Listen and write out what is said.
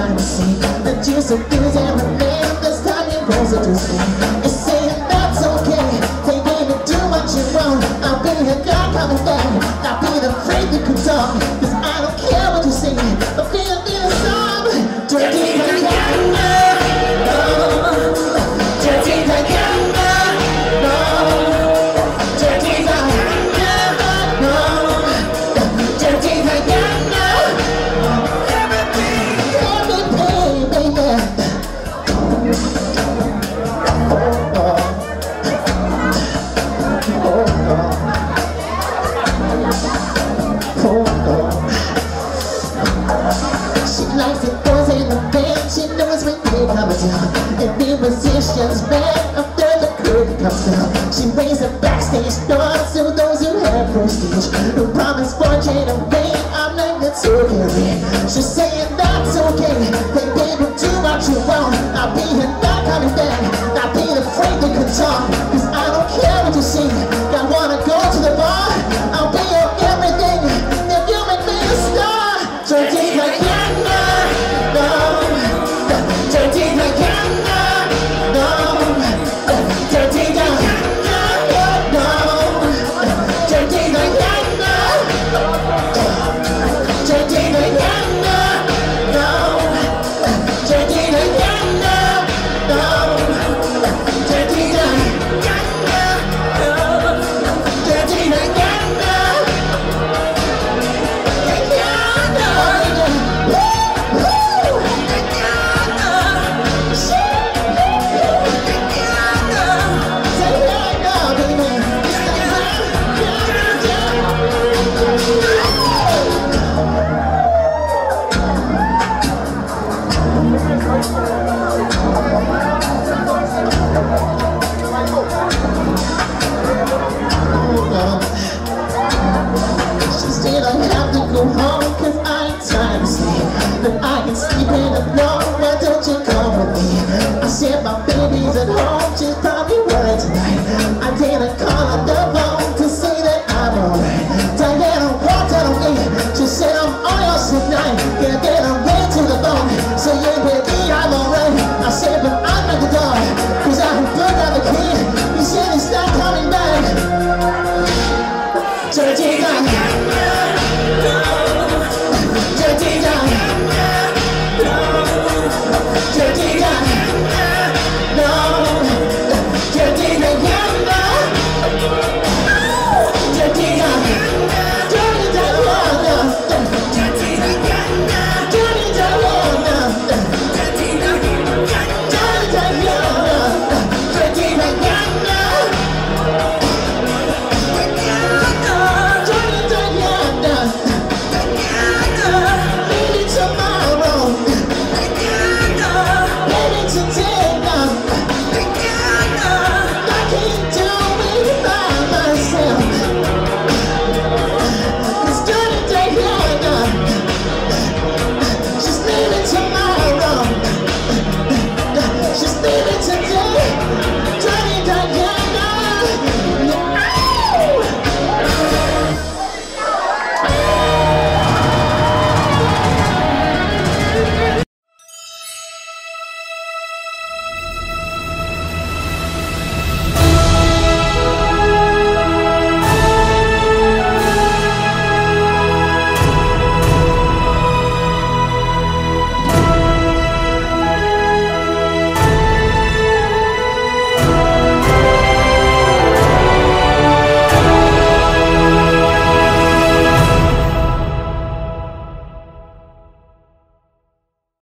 I see. That you're so busy, but maybe this time you're closer to me She likes it boys in the band. she knows when they come down. Every musician's bed after the curtain comes down. She waits the backstage door to those who have prestige. Who promise fortune and fame, I'm not the to She says, take my line Yeah, then the phone So yeah, baby, I'm alright I said, but I'm not I a kid said not coming back.